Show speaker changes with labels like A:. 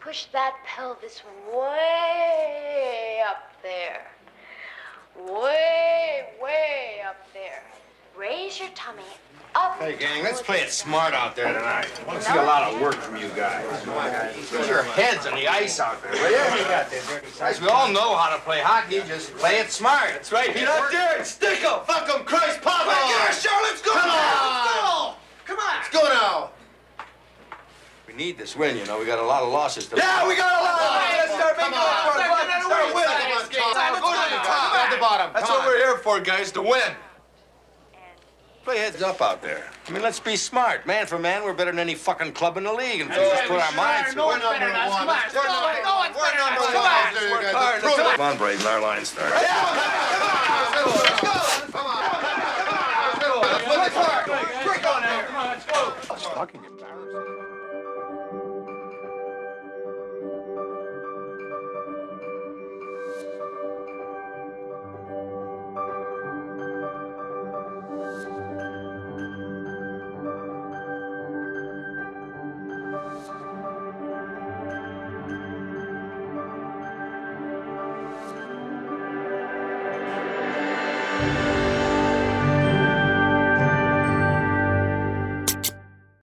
A: Push that pelvis way up there. Way, way up there. Raise your tummy up.
B: Hey, gang, let's play it smart out there tonight. I want to see a lot of work from you guys. Put your heads on the ice out there, will you? Guys, we all know how to play hockey. Just play it smart. That's right.
C: You're not daring. Stick 'em. Fuck 'em. Christ, pop
B: Come on.
C: Get her, Cheryl. Let's go.
B: Come
C: Let's go. Come on.
B: Let's go now. We need this win, you know. We got a lot of losses to
C: Yeah, we got a lot. Let's start making
B: Come on.
C: up for it.
B: Come on.
C: start winning.
B: Come on,
C: Let's
B: top.
C: go to the top.
B: At the bottom.
C: That's what we're here for, guys, to win.
B: Play heads up out there. I mean, let's be smart. Man for man, we're better than any fucking club in the league. And if we just put our minds to it.
C: We're number one. We're number one. We're number one. out there, you guys. Let's prove it.
B: Come on, Braden, our line starts.
C: Let's go. Let's go. Let's go. Let's go. Let's go.
D: Talking Bye.